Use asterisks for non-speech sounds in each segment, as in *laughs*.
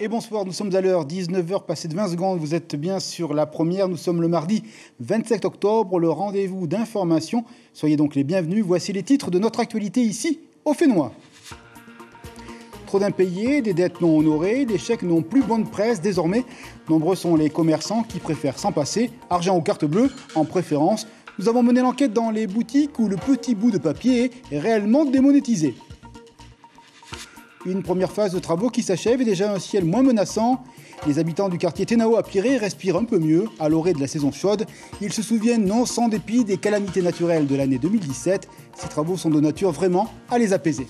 Et bonsoir, nous sommes à l'heure 19h passé de 20 secondes. Vous êtes bien sur la première. Nous sommes le mardi 27 octobre, le rendez-vous d'information. Soyez donc les bienvenus. Voici les titres de notre actualité ici, au Fénois. Trop d'impayés, des dettes non honorées, des chèques n'ont plus bonne presse désormais. Nombreux sont les commerçants qui préfèrent s'en passer, argent ou carte bleue en préférence. Nous avons mené l'enquête dans les boutiques où le petit bout de papier est réellement démonétisé. Une première phase de travaux qui s'achève et déjà un ciel moins menaçant. Les habitants du quartier Tenao à Piré respirent un peu mieux à l'orée de la saison chaude. Ils se souviennent non sans dépit des calamités naturelles de l'année 2017. Ces travaux sont de nature vraiment à les apaiser.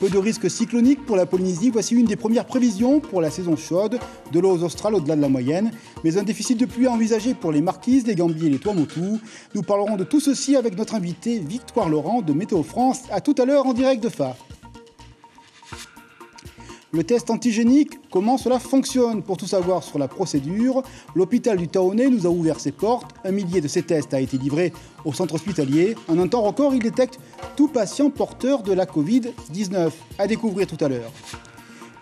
Peu de risques cycloniques pour la Polynésie, voici une des premières prévisions pour la saison chaude, de l'eau aux australes au-delà de la moyenne, mais un déficit de pluie à envisager pour les Marquises, les Gambiers et les Tuamotu. Nous parlerons de tout ceci avec notre invité Victoire Laurent de Météo France, à tout à l'heure en direct de Phare. Le test antigénique, comment cela fonctionne? Pour tout savoir sur la procédure, l'hôpital du Taonnet nous a ouvert ses portes. Un millier de ces tests a été livré au centre hospitalier. En un temps record, il détecte tout patient porteur de la Covid-19. À découvrir tout à l'heure.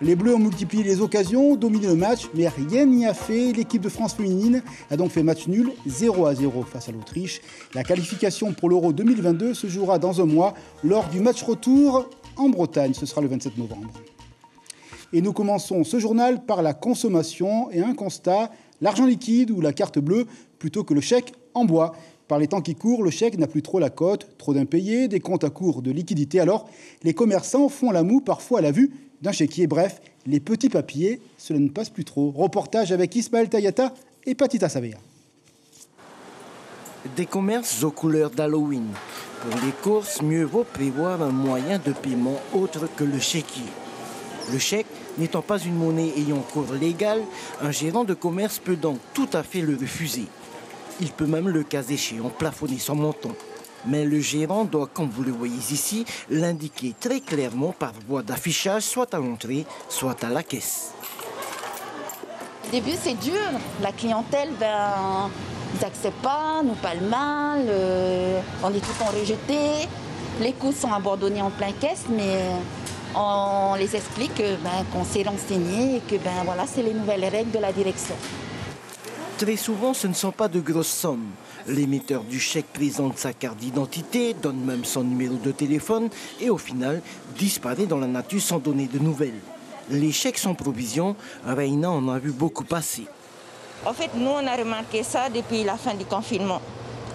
Les Bleus ont multiplié les occasions, dominé le match, mais rien n'y a fait. L'équipe de France féminine a donc fait match nul 0 à 0 face à l'Autriche. La qualification pour l'Euro 2022 se jouera dans un mois lors du match retour en Bretagne. Ce sera le 27 novembre. Et nous commençons ce journal par la consommation et un constat, l'argent liquide ou la carte bleue plutôt que le chèque en bois. Par les temps qui courent, le chèque n'a plus trop la cote, trop d'impayés, des comptes à court de liquidité. Alors, les commerçants font la moue parfois à la vue d'un chéquier. Bref, les petits papiers, cela ne passe plus trop. Reportage avec Ismaël Tayata et Patita Savea. Des commerces aux couleurs d'Halloween. Pour les courses, mieux vaut prévoir un moyen de paiement autre que le chéquier. Le chèque N'étant pas une monnaie ayant cours légal, un gérant de commerce peut donc tout à fait le refuser. Il peut même le cas échéant plafonner son montant. Mais le gérant doit, comme vous le voyez ici, l'indiquer très clairement par voie d'affichage, soit à l'entrée, soit à la caisse. Au début, c'est dur. La clientèle, ben, ils n'acceptent pas, nous parlent mal, euh, on est tout en rejeté. Les coûts sont abandonnés en plein caisse, mais on les explique ben, qu'on s'est renseigné et que ben, voilà, c'est les nouvelles règles de la direction. Très souvent, ce ne sont pas de grosses sommes. L'émetteur du chèque présente sa carte d'identité, donne même son numéro de téléphone et au final disparaît dans la nature sans donner de nouvelles. Les chèques sans provision, Reina en a vu beaucoup passer. En fait, nous, on a remarqué ça depuis la fin du confinement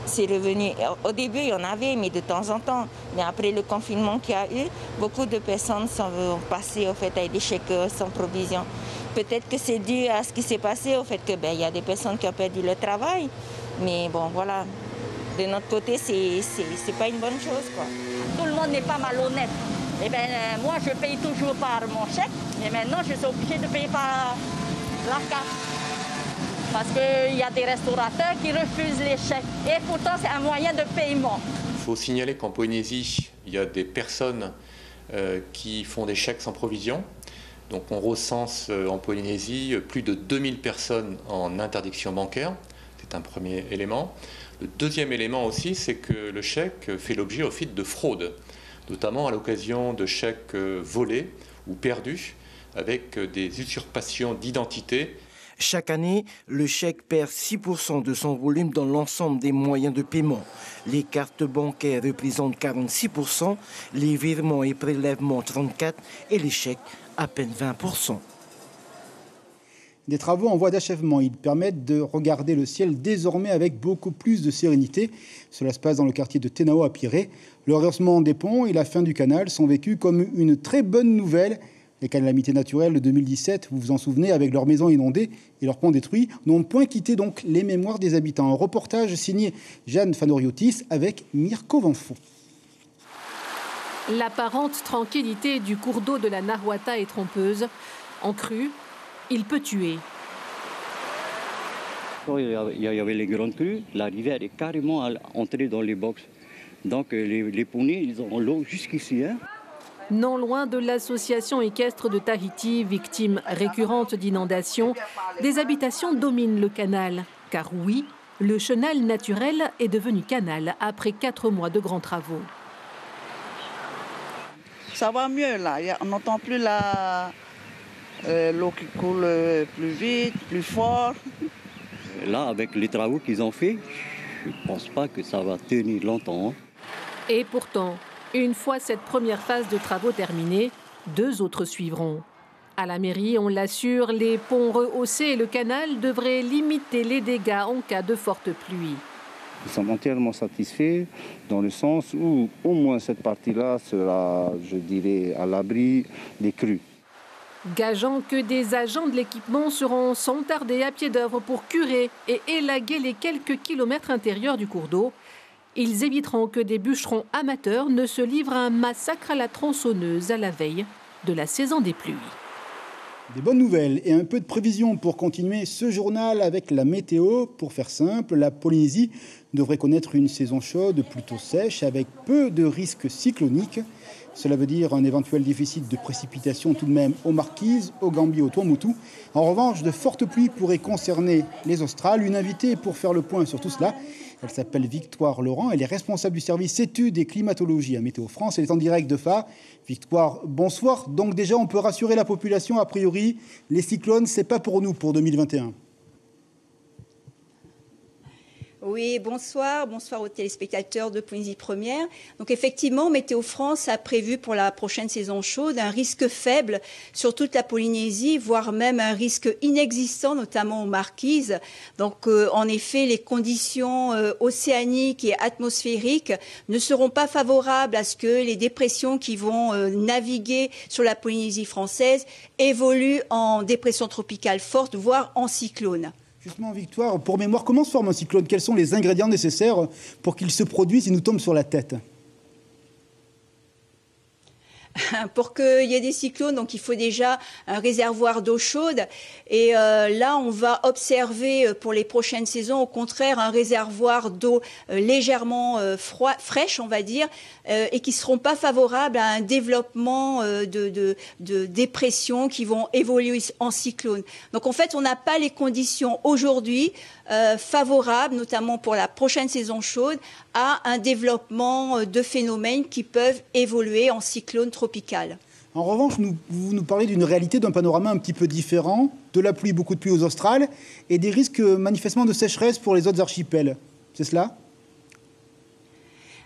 c'est revenu. Au début, il y en avait, mais de temps en temps. Mais après le confinement qu'il y a eu, beaucoup de personnes sont passées au fait, avec des chèques sans provision. Peut-être que c'est dû à ce qui s'est passé, au fait qu'il ben, y a des personnes qui ont perdu leur travail. Mais bon, voilà. De notre côté, c'est pas une bonne chose. Quoi. Tout le monde n'est pas malhonnête. Eh ben, euh, moi, je paye toujours par mon chèque. Et maintenant, je suis obligée de payer par la carte. Parce qu'il y a des restaurateurs qui refusent les chèques. Et pourtant, c'est un moyen de paiement. Il faut signaler qu'en Polynésie, il y a des personnes euh, qui font des chèques sans provision. Donc on recense euh, en Polynésie plus de 2000 personnes en interdiction bancaire. C'est un premier élément. Le deuxième élément aussi, c'est que le chèque fait l'objet au fil de fraude, notamment à l'occasion de chèques euh, volés ou perdus, avec des usurpations d'identité chaque année, le chèque perd 6% de son volume dans l'ensemble des moyens de paiement. Les cartes bancaires représentent 46%, les virements et prélèvements 34% et les chèques à peine 20%. Des travaux en voie d'achèvement. Ils permettent de regarder le ciel désormais avec beaucoup plus de sérénité. Cela se passe dans le quartier de Tenao à Piré. Le rehaussement des ponts et la fin du canal sont vécus comme une très bonne nouvelle les calamités naturelles de 2017, vous vous en souvenez, avec leurs maisons inondées et leurs ponts détruits, n'ont point quitté donc les mémoires des habitants. Un reportage signé Jeanne Fanoriotis avec Mirko Vanfo. L'apparente tranquillité du cours d'eau de la Nahuata est trompeuse. En crue, il peut tuer. Il y avait les grandes crues, la rivière est carrément entrée dans les box. Donc les, les poneys, ils ont l'eau jusqu'ici. Hein non loin de l'association équestre de Tahiti, victime récurrente d'inondations, des habitations dominent le canal. Car oui, le chenal naturel est devenu canal après quatre mois de grands travaux. Ça va mieux là, on n'entend plus la, Euh, l'eau qui coule euh, plus vite, plus fort. *laughs* Là, avec les travaux qu'ils ont fait, je ne pense pas que ça va tenir longtemps. Hein. Et pourtant, une fois cette première phase de travaux terminée, deux autres suivront. À la mairie, on l'assure, les ponts rehaussés et le canal devraient limiter les dégâts en cas de forte pluie. Nous sommes entièrement satisfaits dans le sens où au moins cette partie-là sera, je dirais, à l'abri des crues. Gageant que des agents de l'équipement seront sans tarder à pied d'œuvre pour curer et élaguer les quelques kilomètres intérieurs du cours d'eau, ils éviteront que des bûcherons amateurs ne se livrent à un massacre à la tronçonneuse à la veille de la saison des pluies. Des bonnes nouvelles et un peu de prévision pour continuer ce journal avec la météo. Pour faire simple, la Polynésie devrait connaître une saison chaude plutôt sèche avec peu de risques cycloniques. Cela veut dire un éventuel déficit de précipitations tout de même aux Marquises, aux Gambie, au Tuamotu. En revanche, de fortes pluies pourraient concerner les Australes. Une invitée pour faire le point sur tout cela elle s'appelle Victoire Laurent. Elle est responsable du service études et climatologie à Météo France. Elle est en direct de FA. Victoire, bonsoir. Donc déjà, on peut rassurer la population. A priori, les cyclones, c'est pas pour nous pour 2021. Oui, bonsoir, bonsoir aux téléspectateurs de Poésie Première. Donc effectivement, Météo France a prévu pour la prochaine saison chaude un risque faible sur toute la Polynésie, voire même un risque inexistant, notamment aux Marquises. Donc euh, en effet, les conditions euh, océaniques et atmosphériques ne seront pas favorables à ce que les dépressions qui vont euh, naviguer sur la Polynésie française évoluent en dépression tropicale forte, voire en cyclone. Justement, Victoire, pour mémoire, comment se forme un cyclone? Quels sont les ingrédients nécessaires pour qu'il se produise et nous tombe sur la tête? *laughs* pour qu'il y ait des cyclones, donc il faut déjà un réservoir d'eau chaude. Et euh, là, on va observer euh, pour les prochaines saisons, au contraire, un réservoir d'eau euh, légèrement fraîche, on va dire, et qui ne seront pas favorables à un développement de, dépressions qui vont évoluer en cyclone. Donc en fait, on n'a pas les conditions aujourd'hui favorables, notamment pour la prochaine saison chaude, à un développement de phénomènes qui peuvent évoluer en cyclone tropical. En revanche, vous nous parlez d'une réalité, d'un panorama un petit peu différent, de la pluie, beaucoup de pluie aux Australes, et des risques manifestement de sécheresse pour les autres archipels. C'est cela?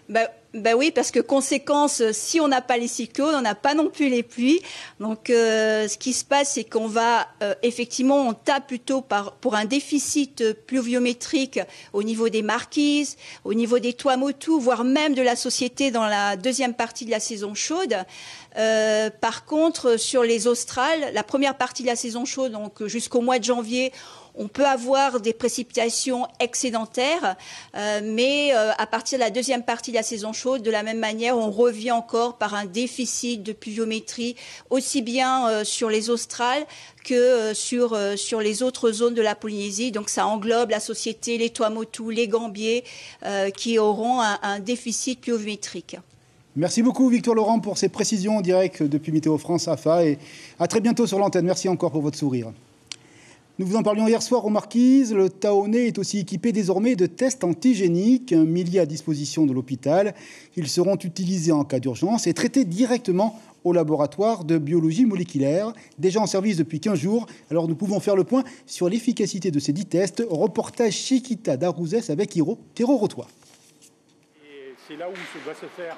Ben, ben, oui, parce que conséquence, si on n'a pas les cyclones, on n'a pas non plus les pluies. Donc, euh, ce qui se passe, c'est qu'on va euh, effectivement, on tape plutôt par, pour un déficit pluviométrique au niveau des marquises, au niveau des Tuamotu, voire même de la société dans la deuxième partie de la saison chaude. Euh, par contre, sur les Australes, la première partie de la saison chaude, donc jusqu'au mois de janvier, on peut avoir des précipitations excédentaires, euh, mais euh, à partir de la deuxième partie de la saison chaude, de la même manière, on revient encore par un déficit de pluviométrie, aussi bien euh, sur les australes que sur, sur les autres zones de la Polynésie. Donc ça englobe la société, les Tuamotu, les Gambiers, qui auront un, un déficit pluviométrique. Merci beaucoup Victor Laurent pour ces précisions en direct depuis Météo France AFA et à très bientôt sur l'antenne. Merci encore pour votre sourire. Nous vous en parlions hier soir aux Marquises. Le Taoné est aussi équipé désormais de tests antigéniques, un à disposition de l'hôpital. Ils seront utilisés en cas d'urgence et traités directement au laboratoire de biologie moléculaire, déjà en service depuis 15 jours. Alors nous pouvons faire le point sur l'efficacité de ces dix tests. Reportage Chiquita d'Arouzès avec Hiro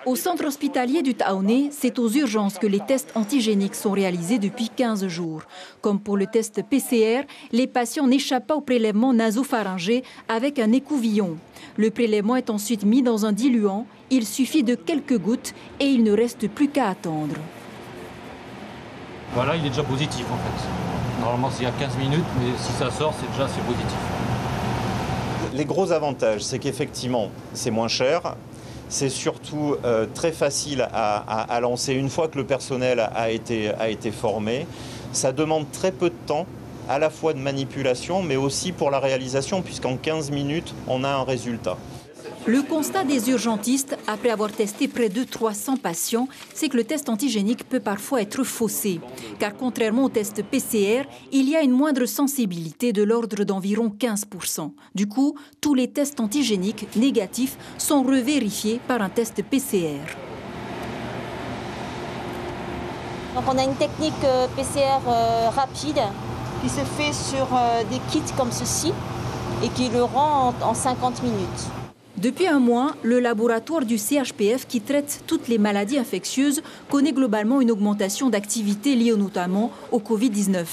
Au centre hospitalier du Taoné, c'est aux urgences que les tests antigéniques sont réalisés depuis 15 jours. Comme pour le test PCR, les patients n'échappent pas au prélèvement nasopharyngé avec un écouvillon. Le prélèvement est ensuite mis dans un diluant. Il suffit de quelques gouttes et il ne reste plus qu'à attendre. Voilà, il est déjà positif en fait. Normalement, c'est il y a 15 minutes, mais si ça sort, c'est déjà assez positif. Les gros avantages, c'est qu'effectivement, c'est moins cher, c'est surtout euh, très facile à, lancer une fois que le personnel a été, a été formé. Ça demande très peu de temps, à la fois de manipulation, mais aussi pour la réalisation, puisqu'en 15 minutes, on a un résultat. Le constat des urgentistes, après avoir testé près de 300 patients, c'est que le test antigénique peut parfois être faussé. Car contrairement au test PCR, il y a une moindre sensibilité de l'ordre d'environ 15%. Du coup, tous les tests antigéniques négatifs sont revérifiés par un test PCR. On a une technique euh, PCR euh, rapide qui se fait sur euh, des kits comme ceci et qui le rend en, en 50 minutes. Depuis un mois, le laboratoire du CHPF qui traite toutes les maladies infectieuses connaît globalement une augmentation d'activité liée notamment au Covid-19.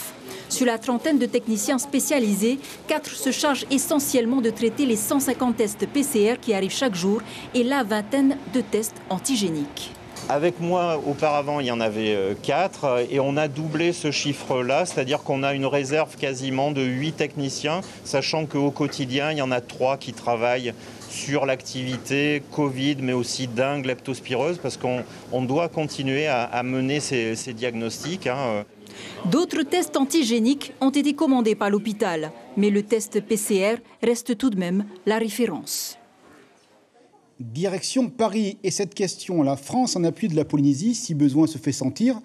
Sur la trentaine de techniciens spécialisés, quatre se chargent essentiellement de traiter les 150 tests PCR qui arrivent chaque jour et la vingtaine de tests antigéniques. Avec moi, auparavant, il y en avait euh, 4 et on a doublé ce chiffre-là, c'est-à-dire qu'on a une réserve quasiment de 8 techniciens, sachant qu'au quotidien, il y en a 3 qui travaillent sur l'activité Covid, mais aussi dingue, leptospirose, parce qu'on on doit continuer à, à mener ces, ces diagnostics. hein. D'autres tests antigéniques ont été commandés par l'hôpital, mais le test PCR reste tout de même la référence. Direction Paris. Et cette question, la France en appui de la Polynésie, si besoin se fait sentir,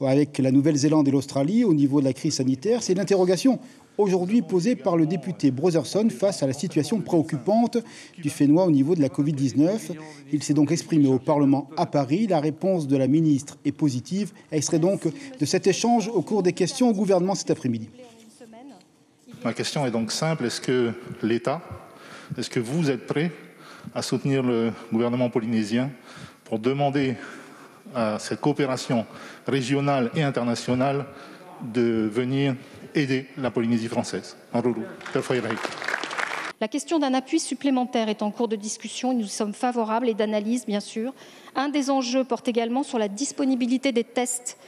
avec la Nouvelle-Zélande et l'Australie au niveau de la crise sanitaire, c'est l'interrogation aujourd'hui posée par le député Brotherson face à la situation préoccupante du Fénois au niveau de la Covid-19. Il s'est donc exprimé au Parlement à Paris. La réponse de la ministre est positive. Elle serait donc de cet échange au cours des questions au gouvernement cet après-midi. Ma question est donc simple. Est-ce que l'État, est-ce que vous êtes prêt à soutenir le gouvernement polynésien pour demander à cette coopération régionale et internationale de venir aider la Polynésie française. La question d'un appui supplémentaire est en cours de discussion et nous sommes favorables et d'analyse, bien sûr. Un des enjeux porte également sur la disponibilité des tests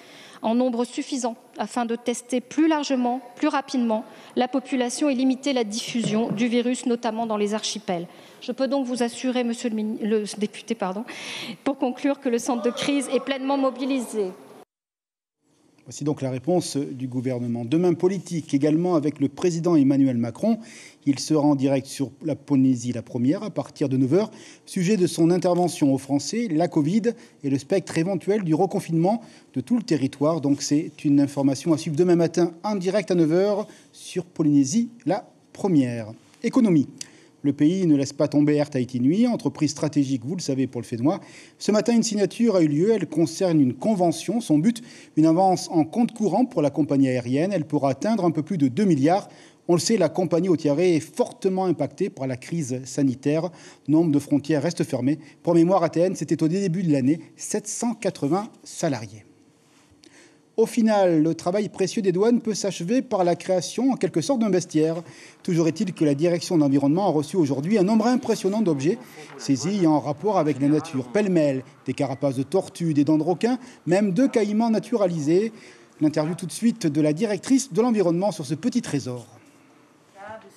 en nombre suffisant afin de tester plus largement, plus rapidement la population et limiter la diffusion du virus, notamment dans les archipels. Je peux donc vous assurer, monsieur le, le député, pardon, pour conclure que le centre de crise est pleinement mobilisé. Voici donc la réponse du gouvernement. Demain, politique également avec le président Emmanuel Macron. Il sera en direct sur la Polynésie, la première, à partir de 9h. Sujet de son intervention aux Français, la Covid et le spectre éventuel du reconfinement de tout le territoire. Donc c'est une information à suivre demain matin en direct à 9h sur Polynésie, la première. Économie. Le pays ne laisse pas tomber Air Tahiti Nuit, entreprise stratégique, vous le savez, pour le Fénois. Ce matin, une signature a eu lieu. Elle concerne une convention. Son but, une avance en compte courant pour la compagnie aérienne. Elle pourra atteindre un peu plus de 2 milliards. On le sait, la compagnie hôtelière est fortement impactée par la crise sanitaire. Nombre de frontières restent fermées. Pour mémoire, Athènes, c'était au début de l'année 780 salariés. Au final, le travail précieux des douanes peut s'achever par la création, en quelque sorte, d'un bestiaire. Toujours est-il que la direction de l'environnement a reçu aujourd'hui un nombre impressionnant d'objets saisis en rapport avec la nature. Pêle-mêle, des carapaces de tortues, des dents de requin, même deux caïmans naturalisés. L'interview tout de suite de la directrice de l'environnement sur ce petit trésor.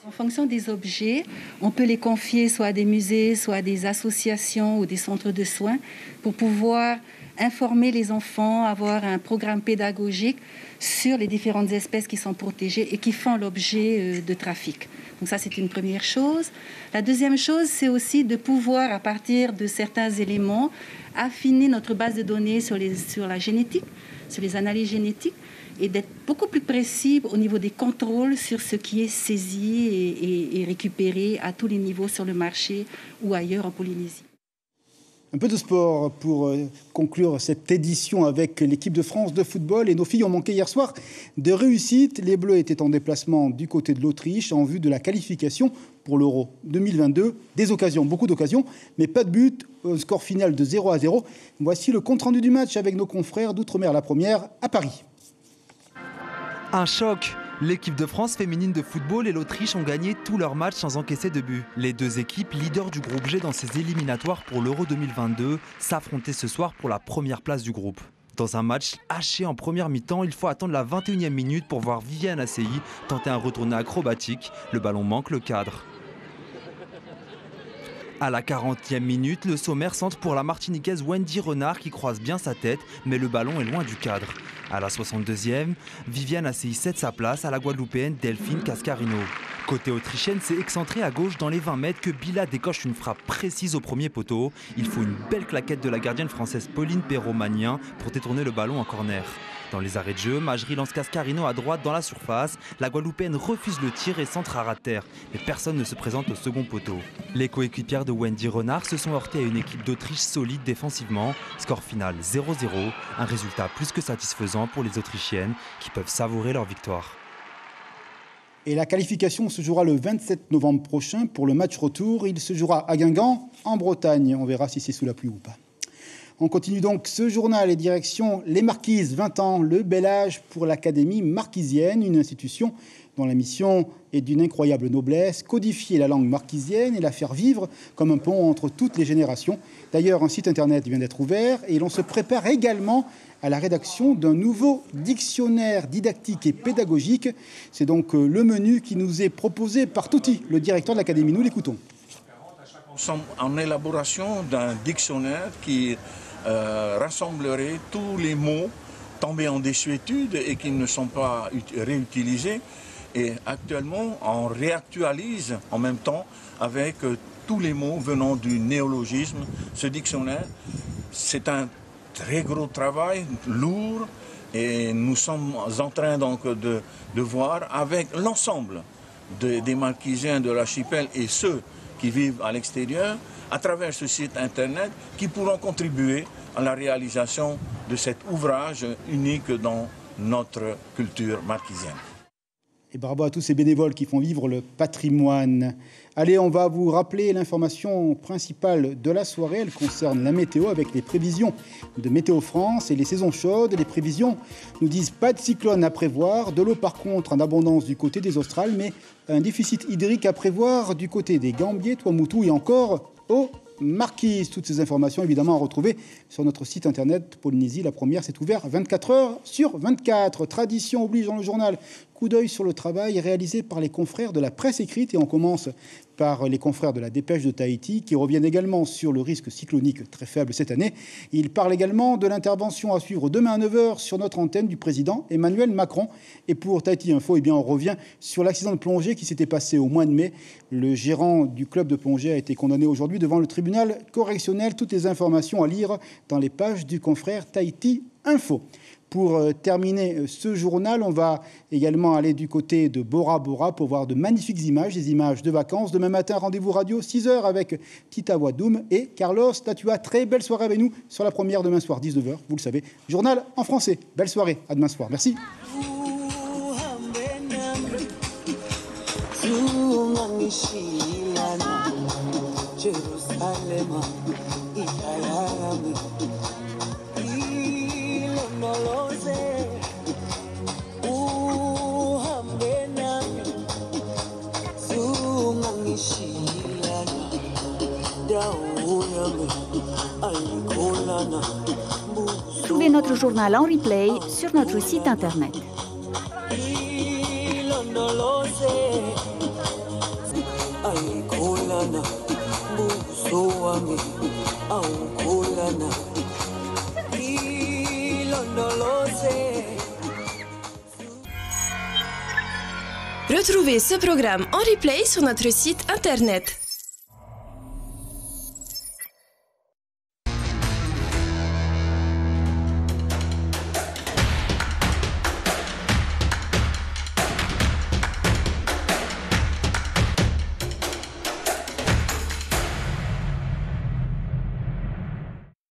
En fonction des objets, on peut les confier soit à des musées, soit à des associations ou des centres de soins pour pouvoir informer les enfants, avoir un programme pédagogique sur les différentes espèces qui sont protégées et qui font l'objet euh, de trafic. Donc ça, c'est une première chose. La deuxième chose, c'est aussi de pouvoir, à partir de certains éléments, affiner notre base de données sur, la génétique, sur les analyses génétiques, et d'être beaucoup plus précis au niveau des contrôles sur ce qui est saisi et récupéré à tous les niveaux sur le marché ou ailleurs en Polynésie. Un peu de sport pour euh, conclure cette édition avec l'équipe de France de football. Et nos filles ont manqué hier soir de réussite. Les Bleus étaient en déplacement du côté de l'Autriche en vue de la qualification pour l'Euro 2022. Des occasions, beaucoup d'occasions, mais pas de but. Un score final de 0 à 0. Voici le compte-rendu du match avec nos confrères d'Outre-mer, la première, à Paris. Un choc L'équipe de France féminine de football et l'Autriche ont gagné tous leurs matchs sans encaisser de but. Les deux équipes, leaders du groupe G dans ces éliminatoires pour l'Euro 2022, s'affrontaient ce soir pour la première place du groupe. Dans un match haché en première mi-temps, il faut attendre la 21e minute pour voir Viviane Assey tenter un retourné acrobatique. Le ballon manque le cadre. À la 40e minute, le sommaire centre pour la Martiniquaise Wendy Renard qui croise bien sa tête, mais le ballon est loin du cadre. À la 62e, Viviane Assey cède sa place à la Guadeloupéenne Delphine Cascarino. Côté autrichienne, c'est excentré à gauche dans les 20 mètres que Bila décoche une frappe précise au premier poteau. Il faut une belle claquette de la gardienne française Pauline Perrot-Magnien pour détourner le ballon en corner. Dans les arrêts de jeu, Majri lance Cascarino à droite dans la surface. La Guadeloupéenne refuse le tir et centre à terre. Mais personne ne se présente au second poteau. Les coéquipières de Wendy Renard se sont heurtées à une équipe d'Autriche solide défensivement. Score final 0-0. Un résultat plus que satisfaisant pour les Autrichiennes qui peuvent savourer leur victoire. Et la qualification se jouera le 27 novembre prochain pour le match retour. Il se jouera à Guingamp, en Bretagne. On verra si c'est sous la pluie ou pas. On continue donc ce journal et direction Les Marquises, 20 ans, le bel âge pour l'Académie marquisienne, une institution dont la mission est d'une incroyable noblesse, codifier la langue marquisienne et la faire vivre comme un pont entre toutes les générations. D'ailleurs, un site internet vient d'être ouvert et l'on se prépare également à la rédaction d'un nouveau dictionnaire didactique et pédagogique. C'est donc euh, le menu qui nous est proposé par Touti, le directeur de l'Académie. Nous l'écoutons. Nous sommes en élaboration d'un dictionnaire qui euh, rassemblerait tous les mots tombés en désuétude et qui ne sont pas réutilisés. Et actuellement, on réactualise en même temps avec euh, tous les mots venant du néologisme. Ce dictionnaire, c'est un très gros travail, lourd, et nous sommes en train donc de, de voir avec l'ensemble des marquisiens de l'archipel et ceux qui vivent à l'extérieur, à travers ce site internet, qui pourront contribuer à la réalisation de cet ouvrage unique dans notre culture marquisienne. Et bravo à tous ces bénévoles qui font vivre le patrimoine. Allez, on va vous rappeler l'information principale de la soirée. Elle concerne la météo avec les prévisions de Météo France et les saisons chaudes. Les prévisions nous disent pas de cyclone à prévoir, de l'eau par contre en abondance du côté des Australes, mais un déficit hydrique à prévoir du côté des Gambiers, Tuamutu et encore au Marquise. Toutes ces informations, évidemment, à retrouver sur notre site internet Polynésie. La première, c'est ouvert 24 heures sur 24. Tradition oblige dans le journal. Coup d'œil sur le travail réalisé par les confrères de la presse écrite. Et on commence par les confrères de la Dépêche de Tahiti, qui reviennent également sur le risque cyclonique très faible cette année. Ils parlent également de l'intervention à suivre demain à 9h sur notre antenne du président Emmanuel Macron. Et pour Tahiti Info, eh bien, on revient sur l'accident de plongée qui s'était passé au mois de mai. Le gérant du club de plongée a été condamné aujourd'hui devant le tribunal correctionnel. Toutes les informations à lire dans les pages du confrère Tahiti Info. Pour euh, terminer euh, ce journal, on va également aller du côté de Bora Bora pour voir de magnifiques images, des images de vacances. Demain matin, rendez-vous radio 6h avec Tita Wadoum et Carlos Tatua. Très belle soirée avec nous sur la première demain soir, 19h, vous le savez. Journal en français. Belle soirée, à demain soir. Merci. Trouvez notre journal en replay sur notre site internet. Retrouvez ce programme en replay sur notre site internet